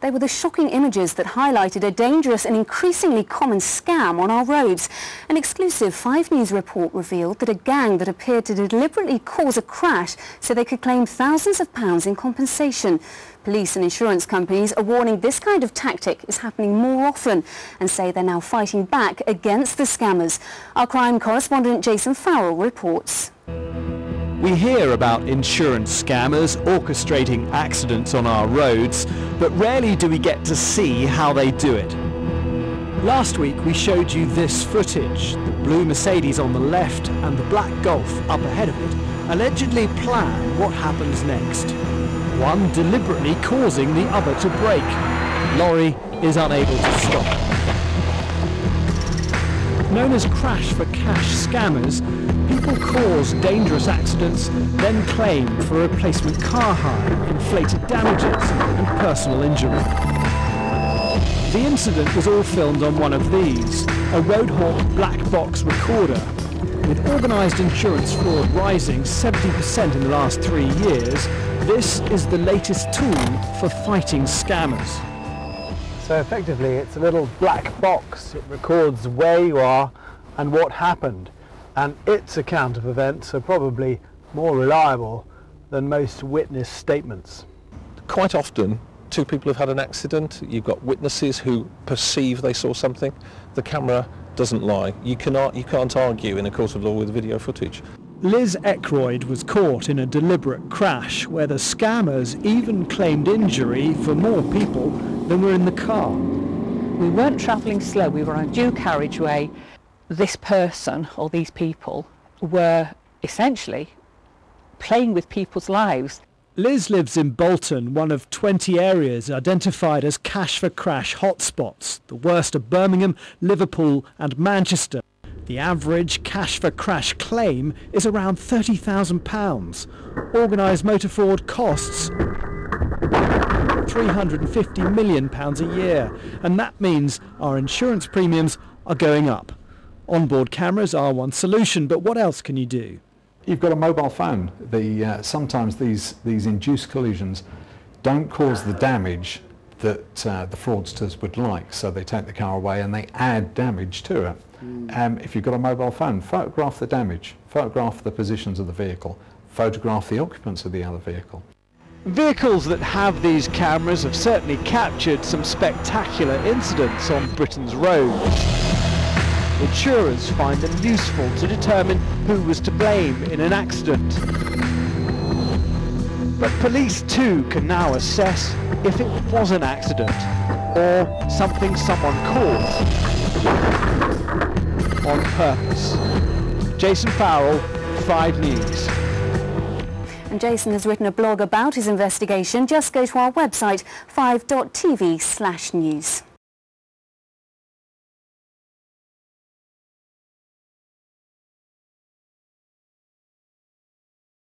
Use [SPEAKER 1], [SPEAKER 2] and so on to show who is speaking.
[SPEAKER 1] They were the shocking images that highlighted a dangerous and increasingly common scam on our roads. An exclusive 5 News report revealed that a gang that appeared to deliberately cause a crash so they could claim thousands of pounds in compensation. Police and insurance companies are warning this kind of tactic is happening more often and say they're now fighting back against the scammers. Our crime correspondent Jason Farrell reports.
[SPEAKER 2] We hear about insurance scammers orchestrating accidents on our roads, but rarely do we get to see how they do it. Last week we showed you this footage. The blue Mercedes on the left and the black Golf up ahead of it allegedly plan what happens next. One deliberately causing the other to brake. Lorry is unable to stop. Known as crash for cash scammers, people cause dangerous accidents, then claim for replacement car hire, inflated damages and personal injury. The incident was all filmed on one of these, a Roadhawk black box recorder. With organised insurance fraud rising 70% in the last three years, this is the latest tool for fighting scammers.
[SPEAKER 3] So effectively it's a little black box. It records where you are and what happened. And its account of events are probably more reliable than most witness statements.
[SPEAKER 4] Quite often two people have had an accident, you've got witnesses who perceive they saw something, the camera doesn't lie. You cannot, you can't argue in a court of law with video footage.
[SPEAKER 2] Liz Eckroyd was caught in a deliberate crash where the scammers even claimed injury for more people than were in the car.
[SPEAKER 5] We weren't travelling slow, we were on a due carriageway. This person, or these people, were essentially playing with people's lives.
[SPEAKER 2] Liz lives in Bolton, one of 20 areas identified as cash for crash hotspots. The worst are Birmingham, Liverpool and Manchester. The average cash for crash claim is around £30,000. Organised motor fraud costs £350 million a year, and that means our insurance premiums are going up. Onboard cameras are one solution, but what else can you do?
[SPEAKER 6] You've got a mobile phone. The, uh, sometimes these, these induced collisions don't cause the damage that uh, the fraudsters would like, so they take the car away and they add damage to it. Mm. Um, if you've got a mobile phone, photograph the damage, photograph the positions of the vehicle, photograph the occupants of the other vehicle.
[SPEAKER 2] Vehicles that have these cameras have certainly captured some spectacular incidents on Britain's roads. Insurers find them useful to determine who was to blame in an accident. But police too can now assess if it was an accident or something someone caused on purpose. Jason Farrell, 5 News.
[SPEAKER 1] And Jason has written a blog about his investigation. Just go to our website, 5.tv slash news.